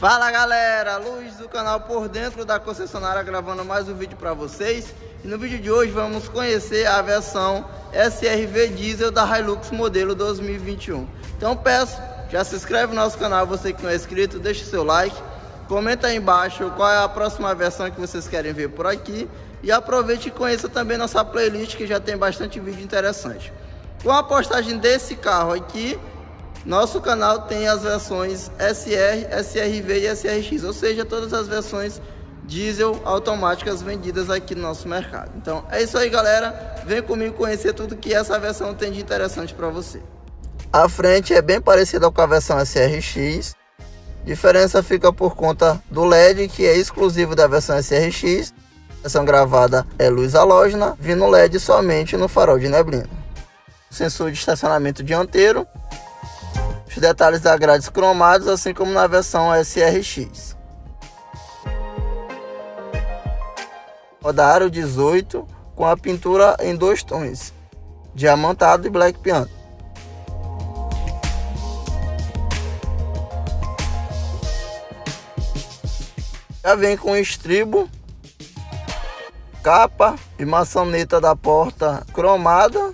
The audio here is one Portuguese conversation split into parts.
Fala galera, Luz do canal Por Dentro da concessionária gravando mais um vídeo para vocês. E no vídeo de hoje vamos conhecer a versão SRV Diesel da Hilux modelo 2021 então peço, já se inscreve no nosso canal, você que não é inscrito, deixa seu like comenta aí embaixo qual é a próxima versão que vocês querem ver por aqui. E aproveite e conheça também nossa playlist que já tem bastante vídeo interessante. Com a postagem desse carro aqui nosso canal tem as versões SR, SRV e SRX, ou seja, todas as versões diesel automáticas vendidas aqui no nosso mercado. Então é isso aí, galera. Vem comigo conhecer tudo que essa versão tem de interessante para você. A frente é bem parecida com a versão SRX. Diferença fica por conta do LED, que é exclusivo da versão SRX. A versão gravada é luz halógena, vindo LED somente no farol de neblina. Sensor de estacionamento dianteiro detalhes da grades cromados, assim como na versão SRX. Roda aro 18 com a pintura em dois tons, diamantado e black piano. Já vem com estribo, capa e maçaneta da porta cromada,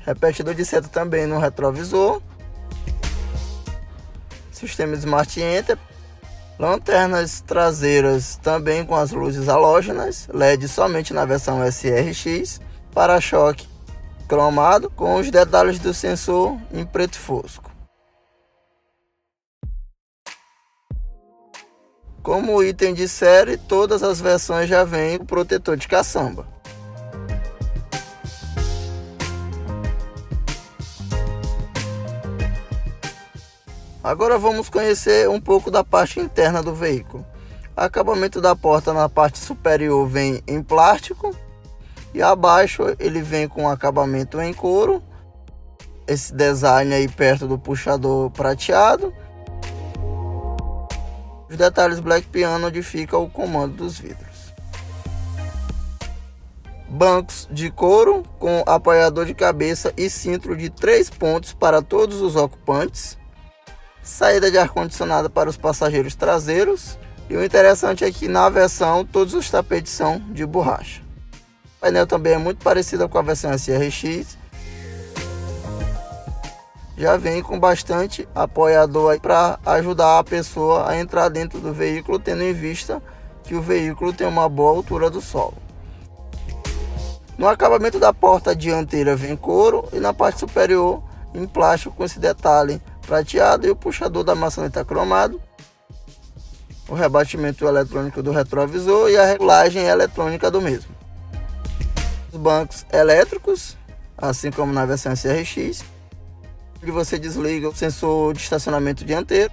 repetidor de seta também no retrovisor sistema Smart Enter, lanternas traseiras também com as luzes halógenas, LED somente na versão SRX, para-choque cromado com os detalhes do sensor em preto fosco. Como item de série, todas as versões já vêm com protetor de caçamba. Agora vamos conhecer um pouco da parte interna do veículo. O acabamento da porta na parte superior vem em plástico e abaixo ele vem com acabamento em couro. Esse design aí perto do puxador prateado. Os detalhes black piano onde fica o comando dos vidros. Bancos de couro com apoiador de cabeça e cinto de três pontos para todos os ocupantes saída de ar-condicionado para os passageiros traseiros. E o interessante é que na versão todos os tapetes são de borracha. O painel também é muito parecido com a versão SRX. Já vem com bastante apoiador para ajudar a pessoa a entrar dentro do veículo, tendo em vista que o veículo tem uma boa altura do solo. No acabamento da porta dianteira vem couro e na parte superior em plástico com esse detalhe prateado e o puxador da maçaneta cromado, o rebatimento eletrônico do retrovisor e a regulagem eletrônica do mesmo. Os bancos elétricos, assim como na versão CRX, onde você desliga o sensor de estacionamento dianteiro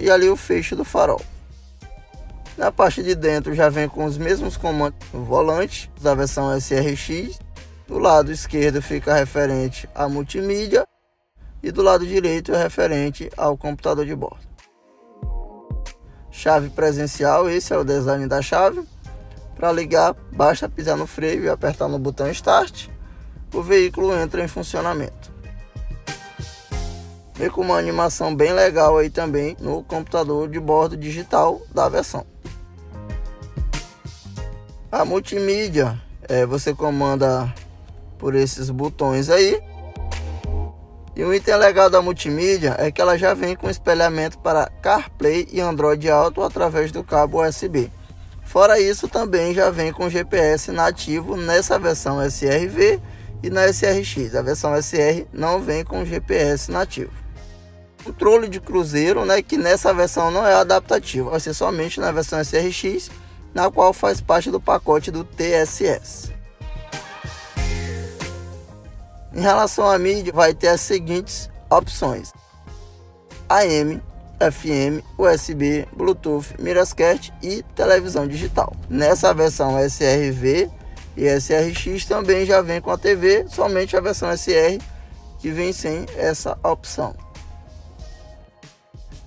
e ali o feixe do farol. Na parte de dentro já vem com os mesmos comandos no volante da versão SRX. Do lado esquerdo fica referente à multimídia e do lado direito é referente ao computador de bordo. Chave presencial, esse é o design da chave. Para ligar, basta pisar no freio e apertar no botão Start. O veículo entra em funcionamento. Vem com uma animação bem legal aí também no computador de bordo digital da versão. A multimídia, é, você comanda por esses botões aí. E o item legal da multimídia é que ela já vem com espelhamento para CarPlay e Android Auto através do cabo USB. Fora isso, também já vem com GPS nativo nessa versão SRV e na SRX. A versão SR não vem com GPS nativo. Controle de cruzeiro, né, que nessa versão não é adaptativo, vai ser somente na versão SRX, na qual faz parte do pacote do TSS. Em relação à mídia, vai ter as seguintes opções: AM, FM, USB, Bluetooth, Mirascast e televisão digital. Nessa versão SRV e SRX também já vem com a TV, somente a versão SR que vem sem essa opção.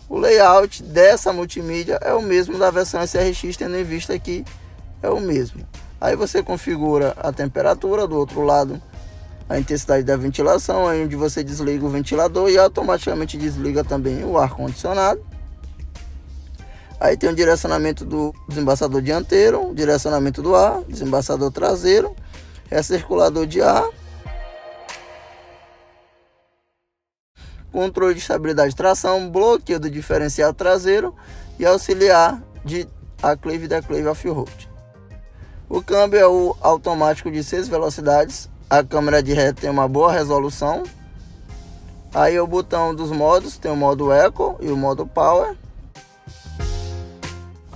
O layout dessa multimídia é o mesmo da versão SRX, tendo em vista que é o mesmo. Aí você configura a temperatura do outro lado a intensidade da ventilação, onde você desliga o ventilador e automaticamente desliga também o ar condicionado. Aí tem o direcionamento do desembaçador dianteiro, direcionamento do ar, desembaçador traseiro, recirculador de ar, controle de estabilidade de tração, bloqueio do diferencial traseiro e auxiliar de aclive e declive off-road. O câmbio é o automático de 6 velocidades, a câmera de ré tem uma boa resolução. Aí o botão dos modos tem o modo Eco e o modo Power.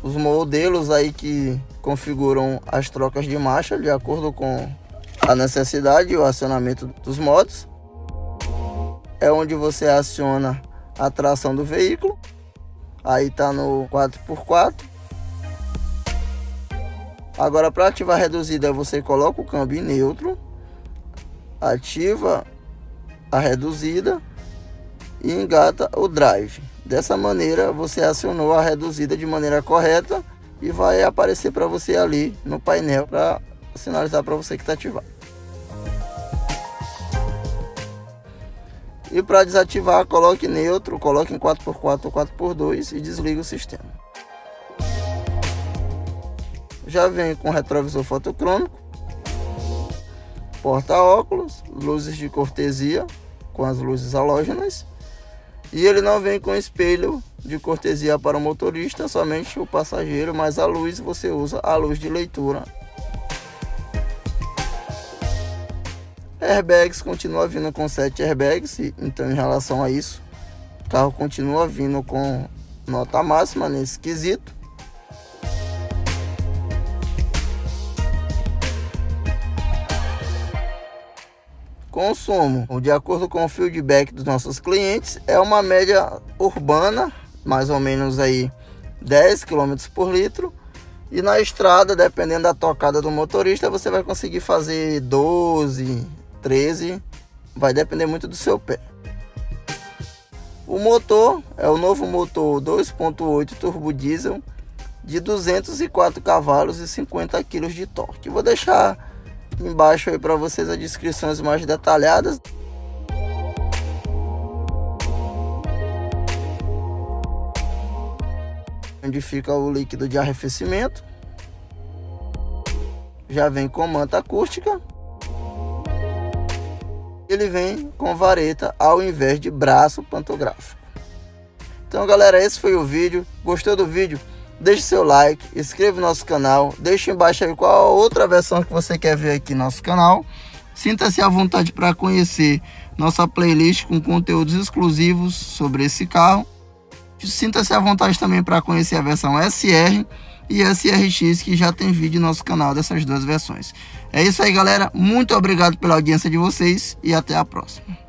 Os modelos aí que configuram as trocas de marcha de acordo com a necessidade e o acionamento dos modos é onde você aciona a tração do veículo. Aí tá no 4x4. Agora para ativar reduzida você coloca o câmbio neutro, ativa a reduzida e engata o drive. Dessa maneira você acionou a reduzida de maneira correta e vai aparecer para você ali no painel para sinalizar para você que está ativado. E para desativar, coloque neutro, coloque em 4x4 ou 4x2 e desliga o sistema. Já vem com retrovisor fotocrômico, porta-óculos, luzes de cortesia com as luzes halógenas. E ele não vem com espelho de cortesia para o motorista, somente o passageiro, mas a luz você usa a luz de leitura Airbags continua vindo com 7 airbags, então em relação a isso, o carro continua vindo com nota máxima nesse quesito. Consumo, de acordo com o feedback dos nossos clientes, é uma média urbana, mais ou menos aí 10 km por litro. E na estrada, dependendo da tocada do motorista, você vai conseguir fazer 12, 13, vai depender muito do seu pé. O motor é o novo motor 2.8 turbo diesel de 204 cavalos e 50 kg de torque. Vou deixar embaixo aí para vocês as descrições mais detalhadas. Onde fica o líquido de arrefecimento. Já vem com manta acústica ele vem com vareta ao invés de braço pantográfico. Então galera, esse foi o vídeo. Gostou do vídeo? Deixe seu like, inscreva no nosso canal, deixe embaixo aí qual outra versão que você quer ver aqui no nosso canal. Sinta-se à vontade para conhecer nossa playlist com conteúdos exclusivos sobre esse carro. Sinta-se à vontade também para conhecer a versão SR e SRX que já tem vídeo no nosso canal dessas duas versões. É isso aí, galera. Muito obrigado pela audiência de vocês e até a próxima.